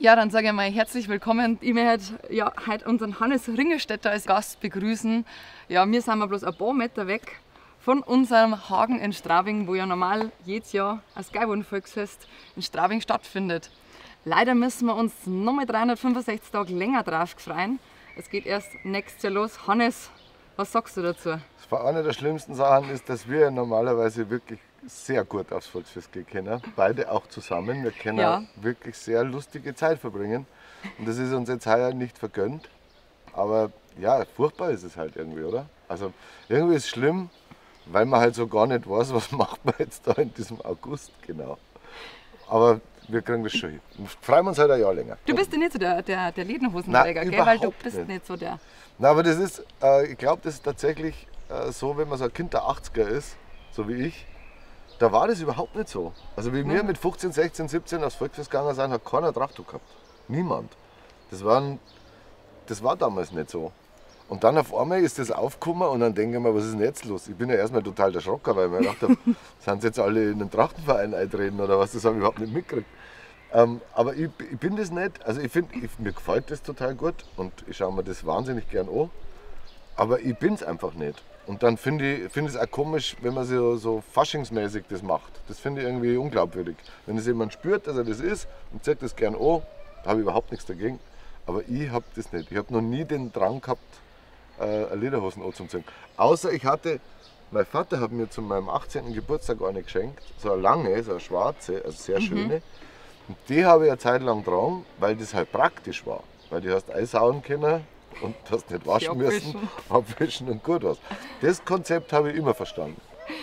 Ja, dann sage ich mal herzlich willkommen. Ich möchte ja, heute unseren Hannes Ringelstädter als Gast begrüßen. Ja, wir sind bloß ein paar Meter weg von unserem Hagen in Straubing, wo ja normal jedes Jahr das Geiwohn-Volksfest in Straubing stattfindet. Leider müssen wir uns nochmal 365 Tage länger drauf freuen. Es geht erst nächstes Jahr los. Hannes, was sagst du dazu? Eine der schlimmsten Sachen ist, dass wir normalerweise wirklich sehr gut aufs Volksfest gehen können. Beide auch zusammen. Wir können ja. wirklich sehr lustige Zeit verbringen. Und das ist uns jetzt heuer nicht vergönnt. Aber ja, furchtbar ist es halt irgendwie, oder? Also irgendwie ist es schlimm, weil man halt so gar nicht weiß, was macht man jetzt da in diesem August genau. Aber wir kriegen das schon hin. freuen wir uns halt ein Jahr länger. Du bist ja nicht so der, der, der Lederhosenträger, gell? Weil du bist nicht. nicht so der. Nein, aber das ist, äh, ich glaube, das ist tatsächlich äh, so, wenn man so ein Kind der 80er ist, so wie ich, da war das überhaupt nicht so. Also wie wir mit 15, 16, 17 aufs Volksfest gegangen sind, hat keiner Trachtung gehabt. Niemand. Das, waren, das war damals nicht so. Und dann auf einmal ist das aufgekommen und dann denke ich mir, was ist denn jetzt los? Ich bin ja erstmal total erschrocken, weil ich mir gedacht habe, sind sie jetzt alle in den Trachtenverein eintreten oder was? Das habe ich überhaupt nicht mitgekriegt. Ähm, aber ich, ich, bin das nicht. Also ich finde, mir gefällt das total gut und ich schaue mir das wahnsinnig gern an. Aber ich bin es einfach nicht. Und dann finde ich es find auch komisch, wenn man so, so faschingsmäßig das macht. Das finde ich irgendwie unglaubwürdig. Wenn es jemand spürt, dass er das ist und zeigt das gern an, habe ich überhaupt nichts dagegen. Aber ich habe das nicht. Ich habe noch nie den Drang gehabt, äh, Lederhosen anzuziehen. Außer ich hatte, mein Vater hat mir zu meinem 18. Geburtstag eine geschenkt, so eine lange, so eine schwarze, also sehr mhm. schöne. Und die habe ich eine Zeit lang getragen, weil das halt praktisch war. Weil die hast einsauen können und hast nicht waschen müssen, abwischen und gut was. Das Konzept habe ich immer verstanden.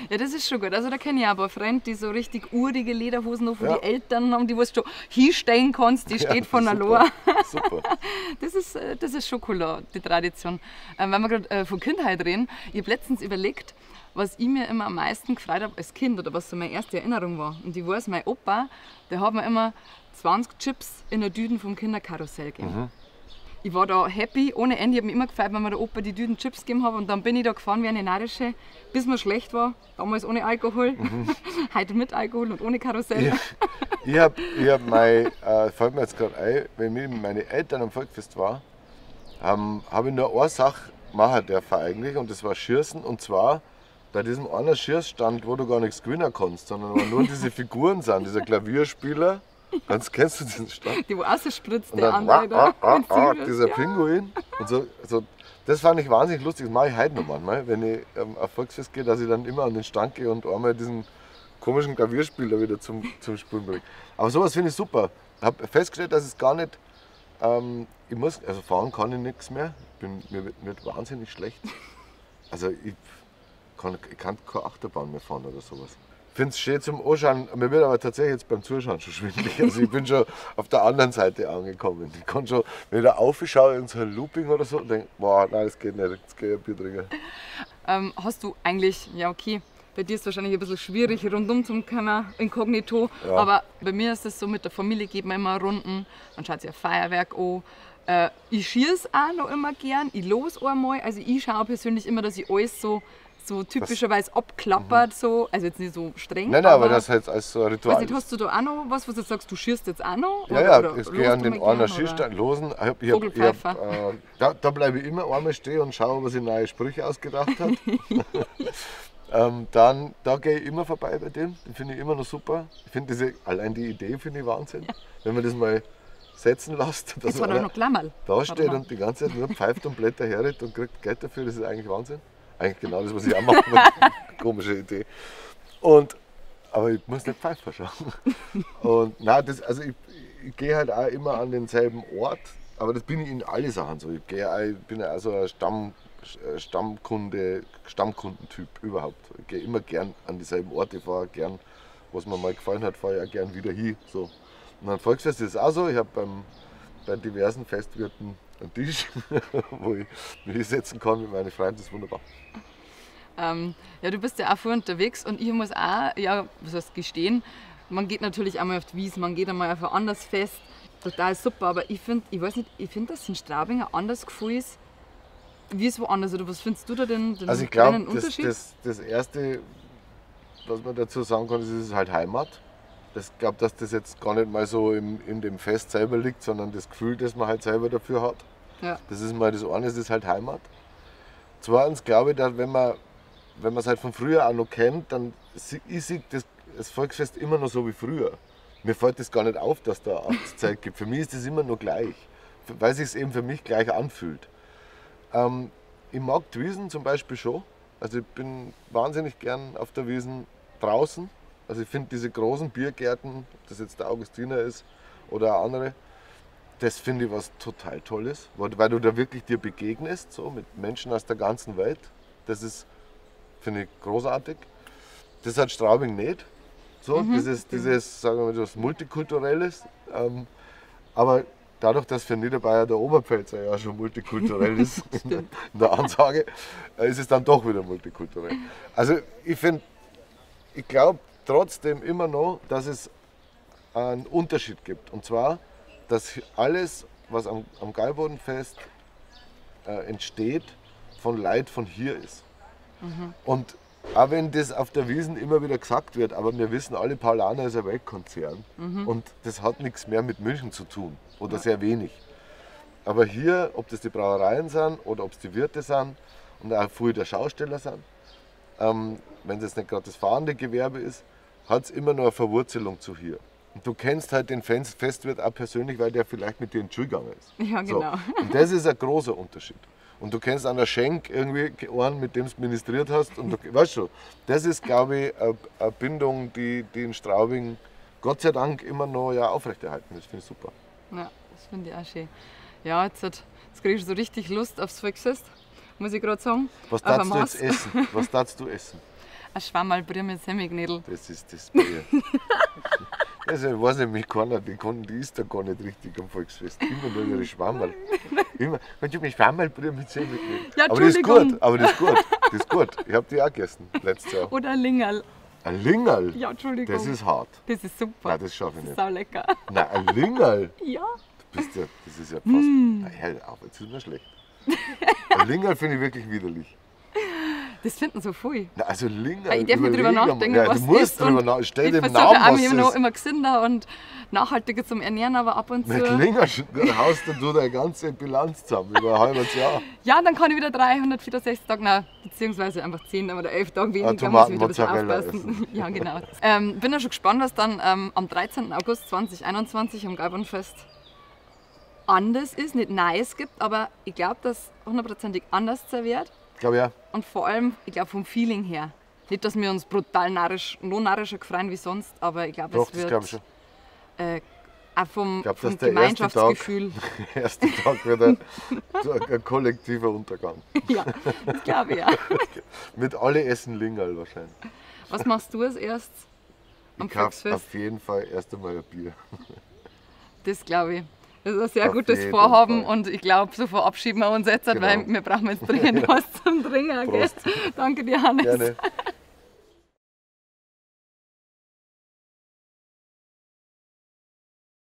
Ja, das ist schon gut. Also da kenne ich aber Freunde, die so richtig urige Lederhosen noch von ja. die Eltern haben, die du schon hinstellen kannst, die steht ja, von allein. Super. Das ist, äh, das ist schon cool, die Tradition. Ähm, wenn wir gerade äh, von Kindheit reden, ich habe letztens überlegt, was ich mir immer am meisten gefreut habe als Kind oder was so meine erste Erinnerung war. Und ich weiß, mein Opa, der hat mir immer 20 Chips in der Düden vom Kinderkarussell gegeben. Mhm ich war da happy ohne Ende. Ich habe mich immer gefreut, wenn mir der Opa die Düden Chips gegeben hat. Und dann bin ich da gefahren wie eine Narische, bis mir schlecht war. Damals ohne Alkohol, mhm. heute mit Alkohol und ohne Karussell. Ich, ich habe ich hab mein, äh, fällt mir jetzt gerade ein, wenn ich mit meinen Eltern am Volkfest war, ähm, habe ich nur eine Sache machen dürfen eigentlich und das war Schießen. Und zwar bei diesem einen Schießstand, wo du gar nichts gewinnen kannst, sondern nur diese Figuren sind, dieser Klavierspieler Ganz kennst du diesen Stand? Die wo ausspritzt, der andere. Ah, ah, ah, dieser ja. Pinguin. Und so, so, das fand ich wahnsinnig lustig. Das mache ich heute noch manchmal, wenn ich ähm, auf Volksfest gehe, dass ich dann immer an den Stand gehe und einmal diesen komischen Klavierspieler wieder zum, zum Spielen bringe. Aber sowas finde ich super. Ich habe festgestellt, dass es gar nicht. Ähm, ich muss, also fahren kann ich nichts mehr. Bin, mir wird, mir wird wahnsinnig schlecht. Also ich kann, ich kann keine Achterbahn mehr fahren oder sowas finde es schön zum Anschauen. Mir wird aber tatsächlich jetzt beim Zuschauen schon schwindelig. Also ich bin schon auf der anderen Seite angekommen. Ich kann schon, wenn ich da aufschaue in so ein Looping oder so, denke, boah, nein, das geht nicht, jetzt gehe ich ein Bier trinken. Ähm, hast du eigentlich, ja okay, bei dir ist es wahrscheinlich ein bisschen schwierig, rundum zum Kammer inkognito. Ja. Aber bei mir ist es so, mit der Familie geht man immer Runden, man schaut sich ein Feuerwerk an. Äh, ich schieße auch noch immer gern, ich los einmal. Also ich schaue persönlich immer, dass ich alles so so typischerweise abklappert, mhm. so, also jetzt nicht so streng. Nein, nein, aber, das heißt als so ein Ritual. Nicht, hast du da auch noch was, was du sagst, du schierst jetzt auch noch? Ja, ja, oder es geht an den einen Schierstand losen. Ich, ich, ich, hab, äh, da, da bleibe ich immer einmal stehen und schaue, was sich neue Sprüche ausgedacht hat. ähm, dann, da gehe ich immer vorbei bei dem, den finde ich immer noch super. Ich finde diese, allein die Idee finde ich Wahnsinn. Wenn man das mal setzen lässt. Das war doch noch Klammerl. Da steht und die ganze Zeit nur pfeift und Blätter herritt und kriegt Geld dafür, das ist eigentlich Wahnsinn. Eigentlich genau das, was ich auch mache. Komische Idee. Und, aber ich muss nicht Pfeifer schauen. Und na, das, also ich, ich gehe halt auch immer an denselben Ort, aber das bin ich in alle Sachen so. Ich gehe auch, bin ja also ein Stamm, Stammkunde, Stammkundentyp überhaupt. Ich gehe immer gern an dieselben Orte, ich fahre gern, was mir mal gefallen hat, fahre ich auch gern wieder hin. So. Und ein Volksfest ist auch so. Ich habe bei diversen Festwirten einen Tisch, wo ich mich hinsetzen kann mit meinen Freunden. Das ist wunderbar. Ähm, ja, du bist ja auch vorher unterwegs und ich muss auch, ja, was heißt gestehen, man geht natürlich einmal auf die Wies, man geht einmal auf ein anderes Fest. Total super, aber ich finde, ich weiß nicht, ich finde, dass in Straubing ein anderes Gefühl ist, wie es woanders. Oder was findest du da denn, den also ich glaube, das, das, das Erste, was man dazu sagen kann, ist, es ist halt Heimat. Ich glaube, dass das jetzt gar nicht mal so im, in dem Fest selber liegt, sondern das Gefühl, das man halt selber dafür hat. Ja. Das ist mal das eine, das ist halt Heimat. Zweitens glaube ich, dass wenn man wenn man es halt von früher auch noch kennt, dann sehe das, das Volksfest immer noch so wie früher. Mir fällt das gar nicht auf, dass da Zeit gibt. Für mich ist das immer noch gleich, weil es sich eben für mich gleich anfühlt. Ähm, ich mag die Wiesen zum Beispiel schon. Also ich bin wahnsinnig gern auf der Wiesen draußen. Also ich finde diese großen Biergärten, ob das jetzt der Augustiner ist oder andere, das finde ich was total Tolles, weil, weil du da wirklich dir begegnest, so mit Menschen aus der ganzen Welt. Das ist, finde ich, großartig. Das hat Straubing nicht. So, dieses, dieses, sagen wir mal, das Multikulturelles. Ähm, aber dadurch, dass für Niederbayern der Oberpfälzer ja schon multikulturell ist, in, der- in der Ansage, äh, ist es dann doch wieder multikulturell. Also ich finde, ich glaube trotzdem immer noch, dass es einen Unterschied gibt. Und zwar, dass alles, was am, am Geibodenfest äh, entsteht, von Leid von hier ist. Und auch wenn das auf der Wiesen immer wieder gesagt wird, aber wir wissen alle, Paulaner ist ein Weltkonzern. Und das hat nichts mehr mit München zu tun oder sehr wenig. Aber hier, ob das die Brauereien sind oder ob es die Wirte sind und auch früher der Schausteller sind, ähm, wenn das nicht gerade das fahrende Gewerbe ist, hat es immer noch eine Verwurzelung zu hier. Und du kennst halt den Fest- Festwirt auch persönlich, weil der vielleicht mit dir in die Schule gegangen ist. Ja, genau. So. Und das ist ein großer Unterschied. Und du kennst an der Schenk irgendwie einen, mit dem du ministriert hast. Und du, weißt du, das ist, glaube ich, eine, eine Bindung, die, die in Straubing Gott sei Dank immer noch ja, aufrechterhalten ist. Finde ich super. Ja, das finde ich auch schön. Ja, jetzt, hat, jetzt kriege ich so richtig Lust aufs Volksfest, muss ich gerade sagen. Was darfst du jetzt essen? Was darfst du essen? Ein Schwammerl Bier mit Semmelknödel. Das ist das Bier. Also, ich weiß nämlich keiner, die, kann, die isst da gar nicht richtig am Volksfest. Immer nur ihre Schwammerl. Immer, kannst du mir Schwammerlbrühe mit Semmelknödel? Ja, aber das ist gut, aber das ist gut. Das ist gut. Ich habe die auch gegessen letztes Jahr. Oder ein Lingerl. Ein Lingerl? Ja, Entschuldigung. Das ist hart. Das ist super. Nein, das schaffe ich das ist nicht. lecker. Nein, ein Lingerl? Ja. Du bist ja, das ist ja fast. Mm. Na, hör auf, jetzt ist mir schlecht. Ein Lingerl finde ich wirklich widerlich. Das finden so viel. Na, also Lingerl. Ich darf nicht drüber nachdenken, ja, was du musst ist. drüber und nach. Stell ich versuche Namen, was noch ist. immer gesünder und nachhaltiger zum Ernähren, aber ab und Mit zu. Lingerl haust du deine ganze Bilanz zusammen über ein halbes Jahr. Ja, dann kann ich wieder 364 Tage, nein, beziehungsweise einfach 10 oder 11 Tage weniger, muss ich wieder ein bisschen aufpassen. Ja, genau. Ähm, bin ja schon gespannt, was dann ähm, am 13. August 2021 am Gaibernfest anders ist, nicht Neues gibt, aber ich glaube, dass hundertprozentig anders. Ich glaube ja. Und vor allem, ich glaube, vom Feeling her. Nicht, dass wir uns brutal narrisch, noch narrischer freuen wie sonst, aber ich glaube, es wird ich schon. äh, auch vom, glaub, vom dass der erste Tag- Gemeinschaftsgefühl. Der erste Tag wird ein, ein, kollektiver Untergang. ja, das glaube ich ja. Mit alle essen Lingerl wahrscheinlich. Was machst du als erstes am Ich Volksfest? auf jeden Fall erst einmal ein Bier. Das glaube ich. Das ist ein sehr Auf gutes Vorhaben Fall. und ich glaube, so verabschieden wir uns jetzt, Genau. weil wir brauchen jetzt dringend was zum Trinken. Danke dir, Hannes. Gerne.